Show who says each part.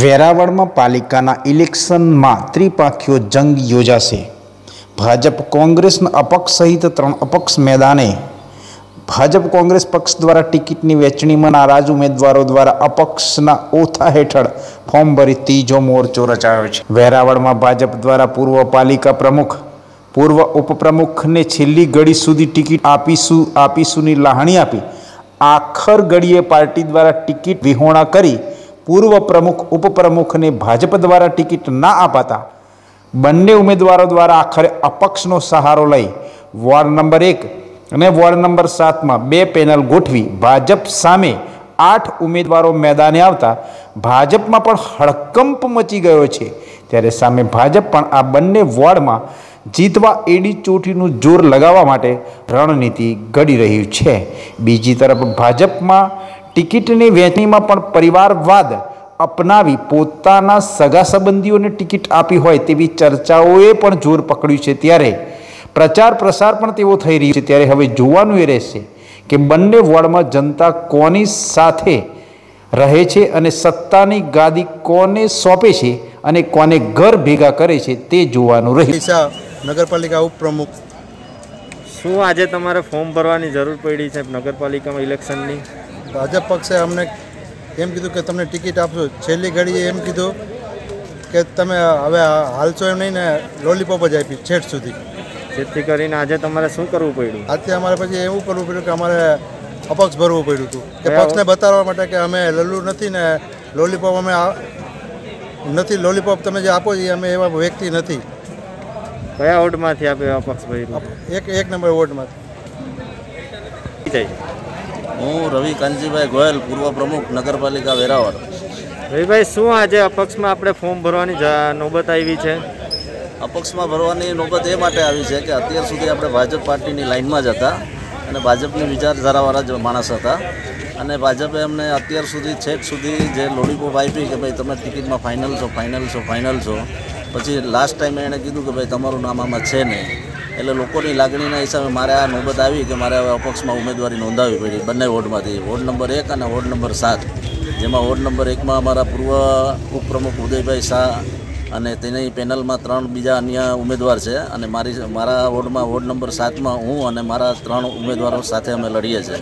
Speaker 1: વેરાવળમાં પાલિકાના ઇલેક્શનમાં ત્રિપાખીઓ જંગ યોજાશે. ભાજપ કોંગ્રેસના અપક્ષ સહિત ત્રણ અપક્ષ મેદાને ભાજપ કોંગ્રેસ પક્ષ દ્વારા ટિકિટની વહેંચણીમાં નારાજ ઉમેદવારો દ્વારા અપક્ષના ઓથા હેઠળ ફોર્મ ભરી ત્રીજો મોરચો રચાયો છે. વેરાવળમાં ભાજપ દ્વારા પૂર્વ પાલિકા પ્રમુખ, પૂર્વ ઉપપ્રમુખને છેલ્લી ઘડી સુધી ટિકિટ આપીશું આપીશુંની લાહણી આપી આખર ઘડીએ પાર્ટી દ્વારા ટિકિટ વિહોણા કરી પૂર્વ પ્રમુખ, ઉપપ્રમુખને ભાજપ દ્વારા ટિકિટ ના અપાતા બંને ઉમેદવારો દ્વારા આખરે અપક્ષનો સહારો લઈ વોર્ડ નંબર એક અને વોર્ડ નંબર સાતમાં બે પેનલ ગોઠવી ભાજપ સામે આઠ ઉમેદવારો મેદાને આવતા ભાજપમાં પણ હડકંપ મચી ગયો છે. ત્યારે સામે ભાજપ પણ આ બંને વોર્ડમાં જીતવા એડી ચોટીનું જોર લગાવવા માટે રણનીતિ ઘડી રહ્યું છે. બીજી તરફ ભાજપમાં ટિકિટની વહેંચણીમાં પણ પરિવારવાદ અપનાવી પોતાના સગા સંબંધીઓને ટિકિટ આપી હોય તેવી ચર્ચાઓએ પણ જોર પકડ્યું છે. ત્યારે પ્રચાર પ્રસાર પણ તેવો થઈ રહ્યો છે. ત્યારે હવે જોવાનું એ રહેશે કે બંને વોર્ડમાં જનતા કોની સાથે રહે છે અને સત્તાની ગાદી કોને સોંપે છે અને કોને ઘર ભેગા કરે છે તે જોવાનું રહ્યું.
Speaker 2: નગરપાલિકા ઉપપ્રમુખ.
Speaker 3: શું આજે તમારે ફોર્મ ભરવાની જરૂર પડી છે નગરપાલિકામાં ઇલેક્શનની?
Speaker 2: ભાજપ પક્ષે અમને એમ કીધું કે તમને ટિકિટ આપશો. છેલ્લી ઘડીએ એમ કીધું કે તમે હવે હાલશો એમ નહીં ને લોલીપોપ જ આપી છેઠ સુધી.
Speaker 3: જેથી કરીને આજે તમારે શું કરવું પડ્યું?
Speaker 2: આજે અમારે પછી એવું કરવું પડ્યું કે અમારે અપક્ષ ભરવું પડ્યું હતું. કે પક્ષને બતાવવા માટે કે અમે લલ્લુ નથી ને લોલીપોપ અમે નથી લોલીપોપ તમે જે આપો છો એ અમે એવા વ્યક્તિ નથી.
Speaker 3: કયા વોર્ડમાંથી આપે અપક્ષ ભર્યું?
Speaker 2: એક એક નંબર વોર્ડમાં
Speaker 3: જાય.
Speaker 4: હું રવિ કાનજીભાઈ ગોયલ પૂર્વ પ્રમુખ નગરપાલિકા વેરાવળ.
Speaker 3: રવિભાઈ શું આજે અપક્ષમાં આપણે ફોર્મ ભરવાની નોબત આવી છે?
Speaker 4: અપક્ષમાં ભરવાની નોબત એ માટે આવી છે કે અત્યાર સુધી આપણે ભાજપ પાર્ટીની લાઇનમાં જ હતા અને ભાજપની વિચારધારાવાળા જ માણસ હતા. અને ભાજપે અમને અત્યાર સુધી છેક સુધી જે લોલીપોપ આપી કે ભાઈ તમે ટિકિટમાં ફાઇનલ છો ફાઇનલ છો ફાઇનલ છો. પછી લાસ્ટ ટાઈમે એણે કીધું કે ભાઈ તમારું નામ આમાં છે નહીં. એટલે લોકોની લાગણીના હિસાબે મારે આ નોબત આવી કે મારે હવે અપક્ષમાં ઉમેદવારી નોંધાવવી પડી બંને વોર્ડમાંથી. વોર્ડ નંબર એક અને વોર્ડ નંબર સાત. જેમાં વોર્ડ નંબર એકમાં અમારા પૂર્વ ઉપપ્રમુખ ઉદયભાઈ શાહ અને તેની પેનલમાં ત્રણ બીજા અન્ય ઉમેદવાર છે અને મારી મારા વોર્ડમાં વોર્ડ નંબર સાતમાં હું અને મારા ત્રણ ઉમેદવારો સાથે અમે લડીએ છીએ.